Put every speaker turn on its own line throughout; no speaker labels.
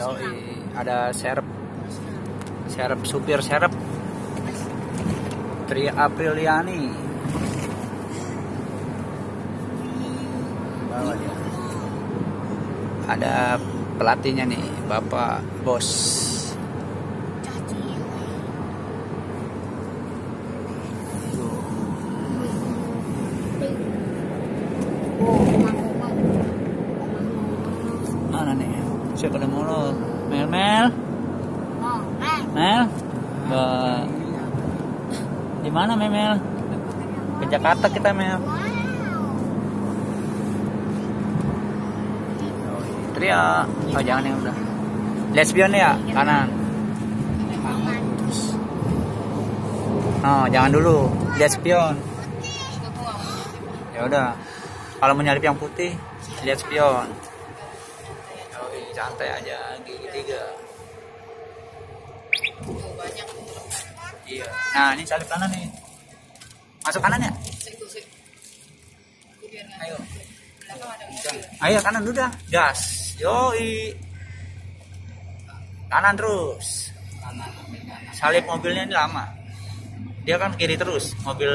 Yoi, ada serep. Serep supir serep. Tri Apriliani. Ada pelatihnya nih, Bapak Bos. Mana nih? Siapa ada mulu? Mel Mel, Mel. Ba- Di mana Mel Mel? Ke Jakarta kita Mel. Tria. Oh jangan yang udah. Lesbian ya kanan. Oh jangan dulu. Lihat spion. Ya udah. Kalau mau nyalip yang putih, lihat spion. Santai aja gigi tiga. Iya. Nah ini salip kanan nih. Masuk kanan ya? Ayo. Ayo kanan udah. Gas. Yoi. Kanan terus. Salip mobilnya ini lama. Dia kan kiri terus. Mobil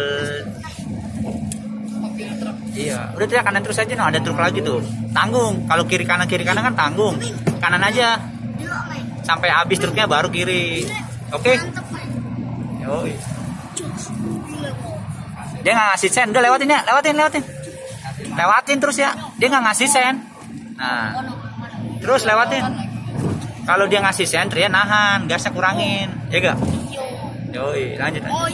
Iya, udah dia kanan terus aja no, ada truk lagi tuh. Tanggung. Kalau kiri kanan kiri kanan kan tanggung. Kanan aja. Sampai habis truknya baru kiri. Oke? Yoi. Dia nggak ngasih sen, udah lewatin ya, lewatin, lewatin. Lewatin terus ya. Dia nggak ngasih sen. Nah, terus lewatin. Kalau dia ngasih sen, dia nahan, gasnya kurangin, ya gak? Yoi, lanjut. lanjut.
Oh,